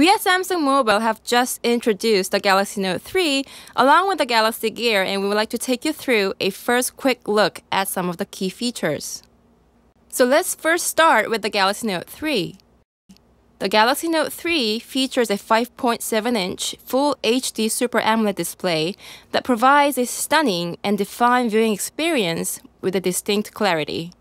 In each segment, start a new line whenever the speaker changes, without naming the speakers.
We at Samsung Mobile have just introduced the Galaxy Note 3 along with the Galaxy Gear and we would like to take you through a first quick look at some of the key features. So let's first start with the Galaxy Note 3. The Galaxy Note 3 features a 5.7-inch Full HD Super AMOLED display that provides a stunning and defined viewing experience with a distinct clarity.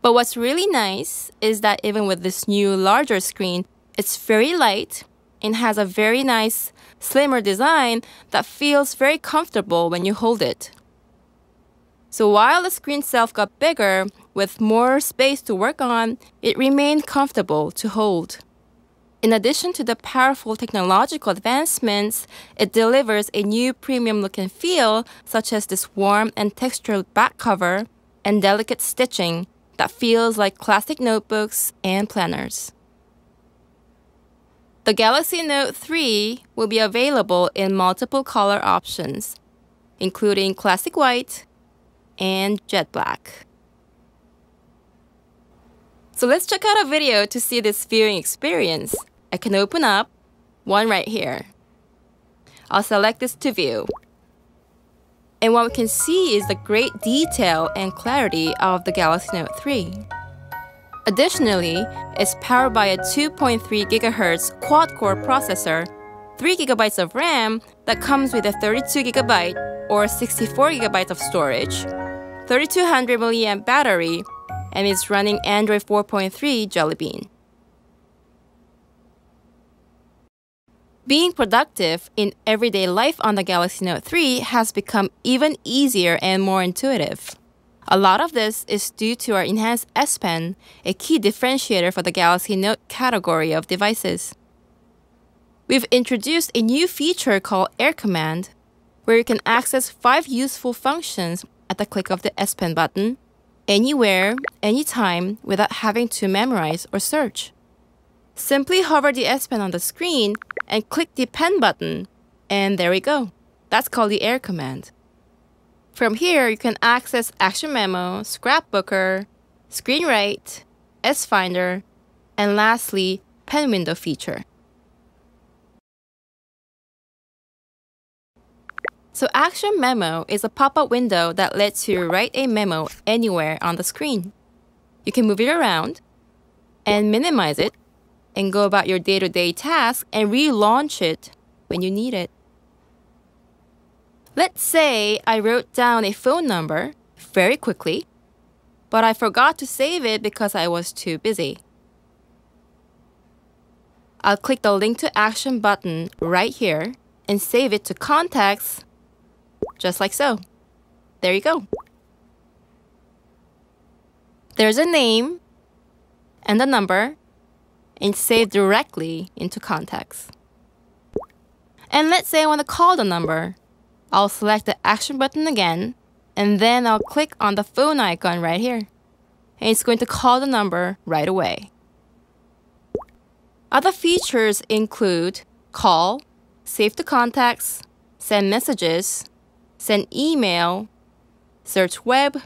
But what's really nice is that even with this new larger screen, it's very light and has a very nice slimmer design that feels very comfortable when you hold it. So while the screen itself got bigger, with more space to work on, it remained comfortable to hold. In addition to the powerful technological advancements, it delivers a new premium look and feel, such as this warm and textured back cover and delicate stitching that feels like classic notebooks and planners. The Galaxy Note 3 will be available in multiple color options, including classic white and jet black. So let's check out a video to see this viewing experience. I can open up one right here. I'll select this to view. And what we can see is the great detail and clarity of the Galaxy Note 3. Additionally, it's powered by a 2.3 GHz quad-core processor, 3 GB of RAM that comes with a 32 GB or 64 GB of storage, 3200 mAh battery, and it's running Android 4.3 Jelly Bean. Being productive in everyday life on the Galaxy Note 3 has become even easier and more intuitive. A lot of this is due to our enhanced S Pen, a key differentiator for the Galaxy Note category of devices. We've introduced a new feature called Air Command, where you can access five useful functions at the click of the S Pen button, anywhere, anytime, without having to memorize or search. Simply hover the S Pen on the screen and click the pen button, and there we go. That's called the air command. From here, you can access Action Memo, Scrapbooker, Screen Write, S Finder, and lastly, Pen Window feature. So Action Memo is a pop-up window that lets you write a memo anywhere on the screen. You can move it around and minimize it and go about your day-to-day tasks and relaunch it when you need it. Let's say I wrote down a phone number very quickly, but I forgot to save it because I was too busy. I'll click the link to action button right here and save it to contacts just like so. There you go. There's a name and a number and save directly into contacts. And let's say I want to call the number. I'll select the action button again, and then I'll click on the phone icon right here. And it's going to call the number right away. Other features include call, save to contacts, send messages, send email, search web,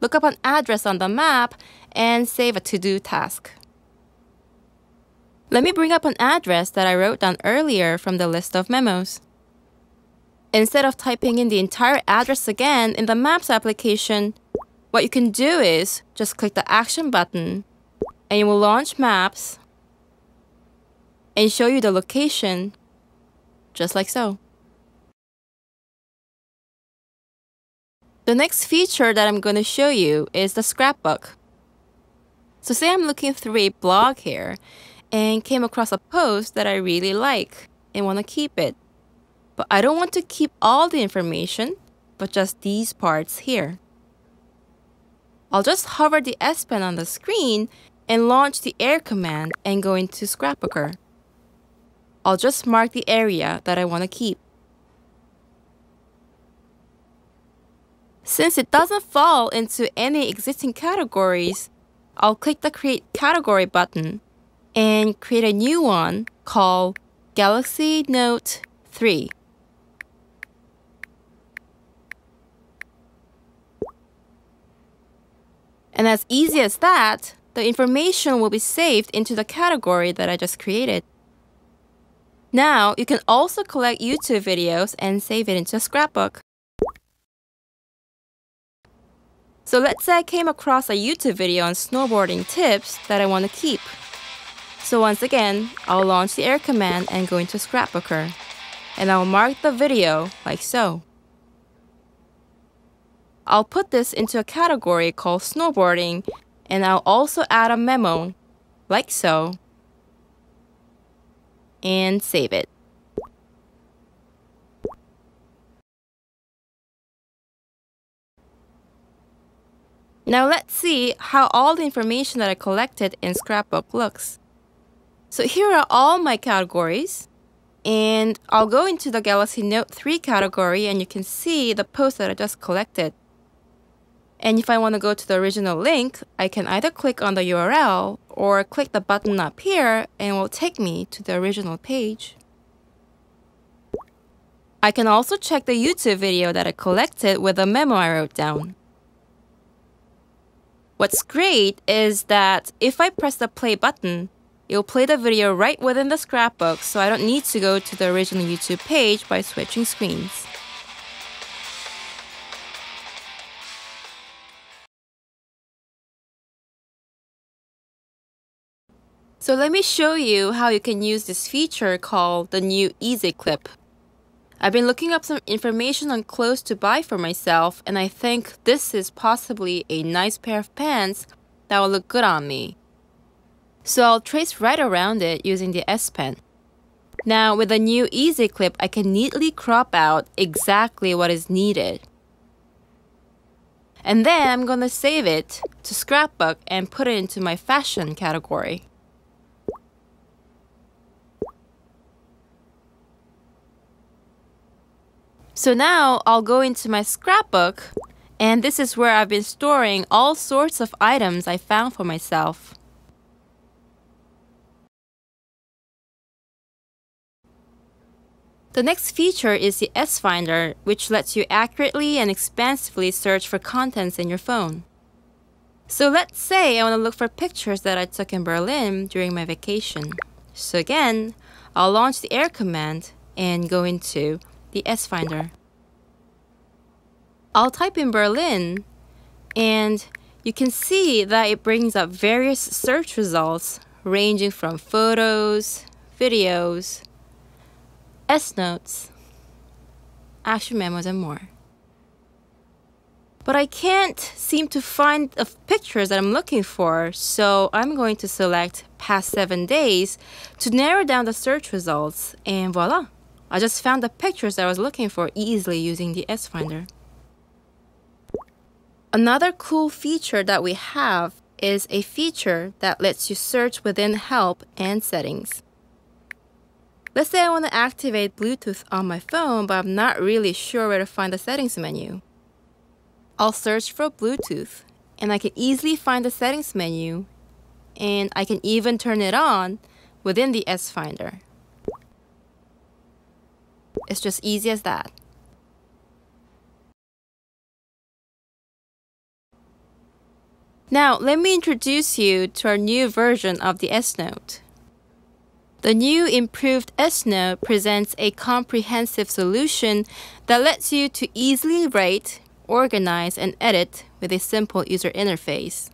look up an address on the map, and save a to-do task. Let me bring up an address that I wrote down earlier from the list of memos. Instead of typing in the entire address again in the Maps application, what you can do is just click the Action button and it will launch Maps and show you the location just like so. The next feature that I'm going to show you is the scrapbook. So say I'm looking through a blog here and came across a post that I really like and want to keep it. But I don't want to keep all the information, but just these parts here. I'll just hover the S Pen on the screen and launch the air command and go into Scrapbooker. I'll just mark the area that I want to keep. Since it doesn't fall into any existing categories, I'll click the Create Category button and create a new one called Galaxy Note 3. And as easy as that, the information will be saved into the category that I just created. Now, you can also collect YouTube videos and save it into a scrapbook. So let's say I came across a YouTube video on snowboarding tips that I want to keep. So once again, I'll launch the air command and go into Scrapbooker. And I'll mark the video like so. I'll put this into a category called snowboarding and I'll also add a memo like so and save it. Now let's see how all the information that I collected in Scrapbook looks. So here are all my categories. And I'll go into the Galaxy Note 3 category and you can see the post that I just collected. And if I want to go to the original link, I can either click on the URL or click the button up here and it will take me to the original page. I can also check the YouTube video that I collected with a memo I wrote down. What's great is that if I press the play button, it'll play the video right within the scrapbook so I don't need to go to the original YouTube page by switching screens. So let me show you how you can use this feature called the new Easy Clip. I've been looking up some information on clothes to buy for myself, and I think this is possibly a nice pair of pants that will look good on me. So I'll trace right around it using the S Pen. Now with the new Easy Clip, I can neatly crop out exactly what is needed. And then I'm gonna save it to Scrapbook and put it into my fashion category. So now I'll go into my scrapbook and this is where I've been storing all sorts of items I found for myself. The next feature is the S Finder, which lets you accurately and expansively search for contents in your phone. So let's say I want to look for pictures that I took in Berlin during my vacation. So again, I'll launch the air command and go into the S Finder. I'll type in Berlin and you can see that it brings up various search results ranging from photos, videos, S notes, action memos, and more. But I can't seem to find the pictures that I'm looking for, so I'm going to select past seven days to narrow down the search results, and voila! I just found the pictures that I was looking for easily using the S Finder. Another cool feature that we have is a feature that lets you search within help and settings. Let's say I want to activate Bluetooth on my phone, but I'm not really sure where to find the settings menu. I'll search for Bluetooth and I can easily find the settings menu and I can even turn it on within the S Finder. It's just easy as that. Now, let me introduce you to our new version of the S Note. The new improved Note presents a comprehensive solution that lets you to easily write, organize, and edit with a simple user interface.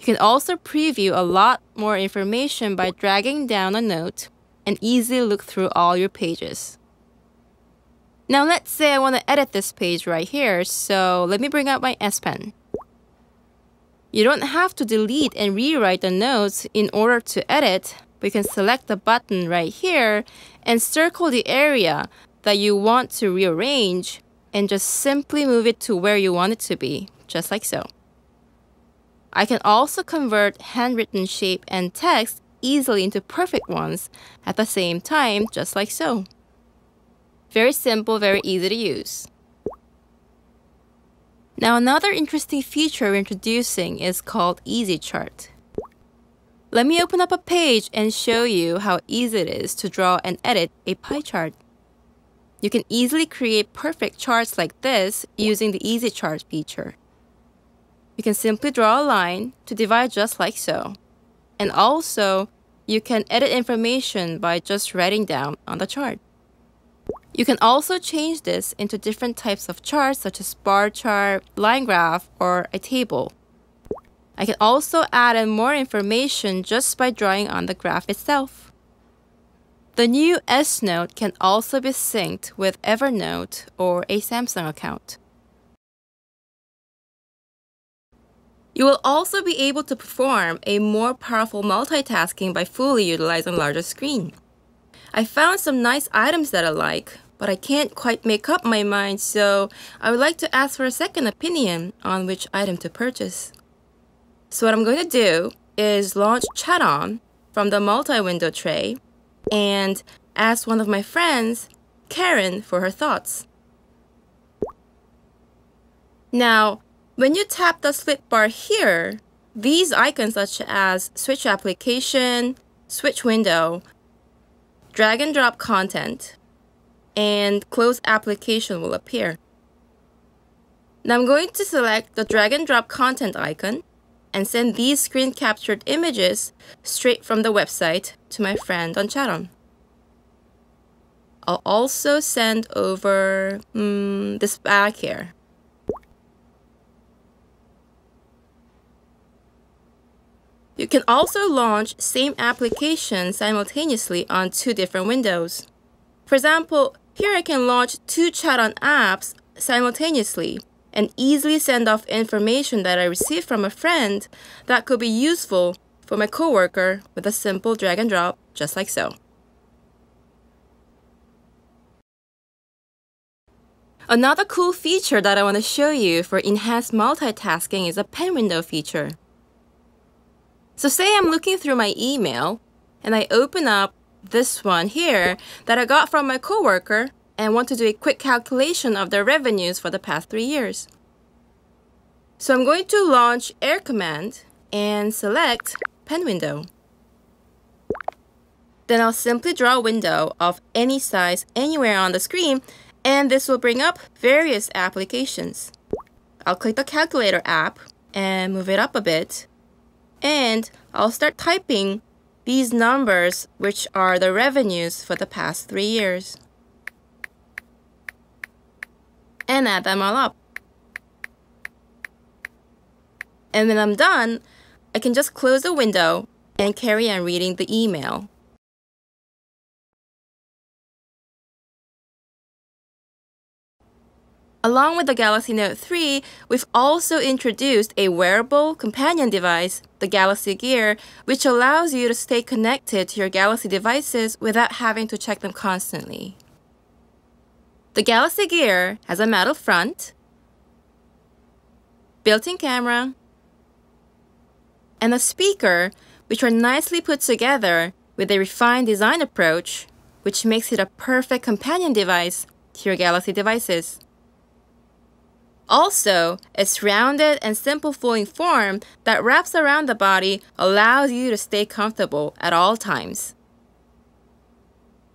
You can also preview a lot more information by dragging down a note and easily look through all your pages. Now let's say I want to edit this page right here, so let me bring out my S Pen. You don't have to delete and rewrite the notes in order to edit, you can select the button right here and circle the area that you want to rearrange and just simply move it to where you want it to be, just like so. I can also convert handwritten shape and text easily into perfect ones at the same time, just like so. Very simple, very easy to use. Now another interesting feature we're introducing is called Easy Chart. Let me open up a page and show you how easy it is to draw and edit a pie chart. You can easily create perfect charts like this using the Easy Chart feature. you can simply draw a line to divide just like so. And also, you can edit information by just writing down on the chart. You can also change this into different types of charts such as bar chart, line graph, or a table. I can also add in more information just by drawing on the graph itself. The new S Note can also be synced with Evernote or a Samsung account. You will also be able to perform a more powerful multitasking by fully utilizing a larger screen. I found some nice items that I like, but I can't quite make up my mind, so I would like to ask for a second opinion on which item to purchase. So what I'm going to do is launch ChatON from the multi-window tray and ask one of my friends, Karen, for her thoughts. Now, when you tap the split bar here, these icons such as switch application, switch window, drag and drop content, and close application will appear. Now I'm going to select the drag and drop content icon and send these screen captured images straight from the website to my friend on ChatON. I'll also send over mm, this bag here. You can also launch same application simultaneously on two different windows. For example, here I can launch two ChatON apps simultaneously and easily send off information that I received from a friend that could be useful for my coworker with a simple drag and drop just like so. Another cool feature that I want to show you for enhanced multitasking is a pen window feature. So say I'm looking through my email and I open up this one here that I got from my coworker and want to do a quick calculation of their revenues for the past three years. So I'm going to launch Air Command and select Pen Window. Then I'll simply draw a window of any size anywhere on the screen and this will bring up various applications. I'll click the calculator app and move it up a bit and I'll start typing these numbers, which are the revenues for the past three years, and add them all up. And when I'm done, I can just close the window and carry on reading the email. Along with the Galaxy Note 3, we've also introduced a wearable companion device, the Galaxy Gear, which allows you to stay connected to your Galaxy devices without having to check them constantly. The Galaxy Gear has a metal front, built-in camera, and a speaker which are nicely put together with a refined design approach, which makes it a perfect companion device to your Galaxy devices. Also, its rounded and simple flowing form that wraps around the body allows you to stay comfortable at all times.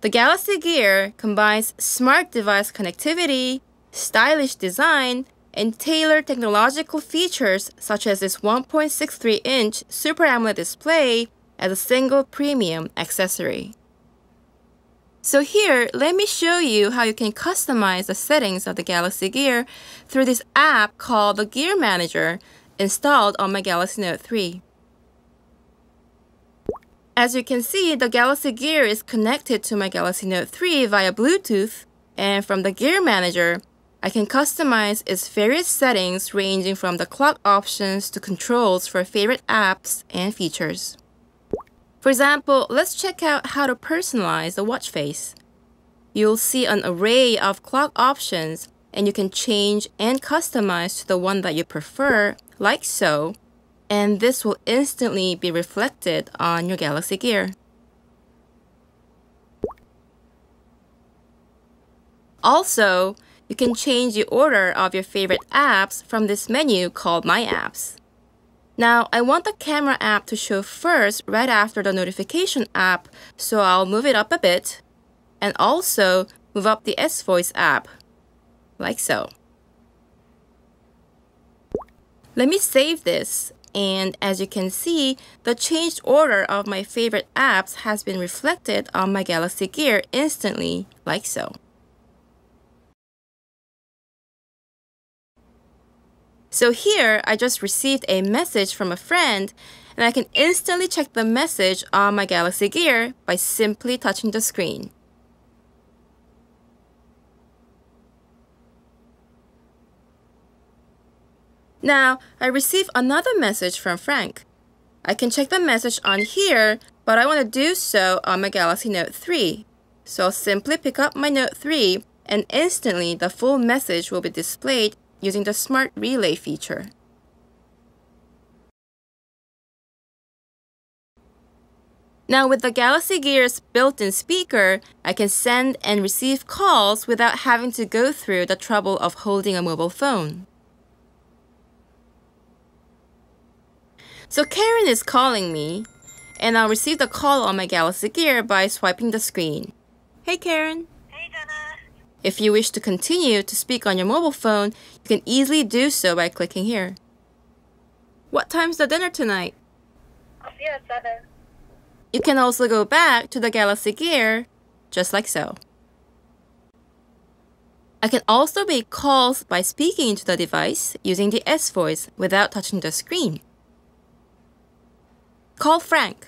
The Galaxy Gear combines smart device connectivity, stylish design, and tailored technological features such as this 1.63 inch Super AMOLED display as a single premium accessory. So here, let me show you how you can customize the settings of the Galaxy Gear through this app called the Gear Manager installed on my Galaxy Note 3. As you can see, the Galaxy Gear is connected to my Galaxy Note 3 via Bluetooth, and from the Gear Manager, I can customize its various settings ranging from the clock options to controls for favorite apps and features. For example, let's check out how to personalize the watch face. You'll see an array of clock options and you can change and customize to the one that you prefer, like so, and this will instantly be reflected on your Galaxy Gear. Also, you can change the order of your favorite apps from this menu called My Apps. Now, I want the camera app to show first right after the notification app, so I'll move it up a bit and also move up the S-Voice app, like so. Let me save this and as you can see, the changed order of my favorite apps has been reflected on my Galaxy Gear instantly, like so. So here, I just received a message from a friend, and I can instantly check the message on my Galaxy Gear by simply touching the screen. Now, I receive another message from Frank. I can check the message on here, but I want to do so on my Galaxy Note 3. So I'll simply pick up my Note 3 and instantly the full message will be displayed using the Smart Relay feature. Now with the Galaxy Gear's built-in speaker, I can send and receive calls without having to go through the trouble of holding a mobile phone. So Karen is calling me, and I'll receive the call on my Galaxy Gear by swiping the screen. Hey Karen.
Hey Jenna.
If you wish to continue to speak on your mobile phone, you can easily do so by clicking here. What time's the dinner tonight?
I'll see you at 7.
You can also go back to the Galaxy Gear, just like so. I can also make calls by speaking into the device using the S voice without touching the screen. Call Frank.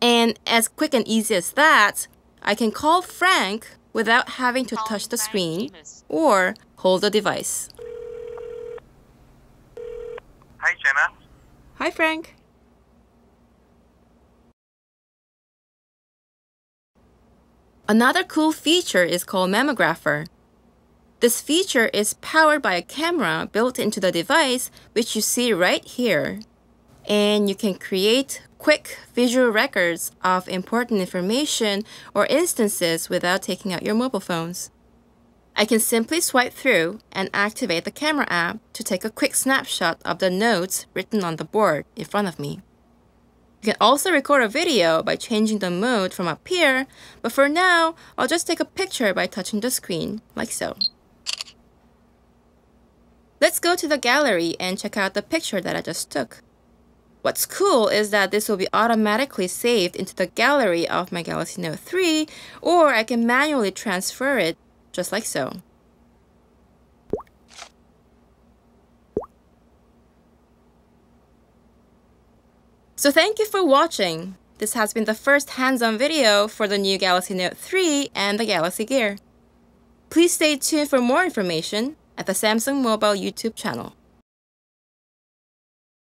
And as quick and easy as that, I can call Frank without having to touch the screen or hold the device.
Hi, Jenna.
Hi, Frank. Another cool feature is called Memographer. This feature is powered by a camera built into the device, which you see right here and you can create quick visual records of important information or instances without taking out your mobile phones. I can simply swipe through and activate the camera app to take a quick snapshot of the notes written on the board in front of me. You can also record a video by changing the mode from up here, but for now, I'll just take a picture by touching the screen, like so. Let's go to the gallery and check out the picture that I just took. What's cool is that this will be automatically saved into the gallery of my Galaxy Note 3, or I can manually transfer it just like so. So thank you for watching. This has been the first hands-on video for the new Galaxy Note 3 and the Galaxy Gear. Please stay tuned for more information at the Samsung Mobile YouTube channel.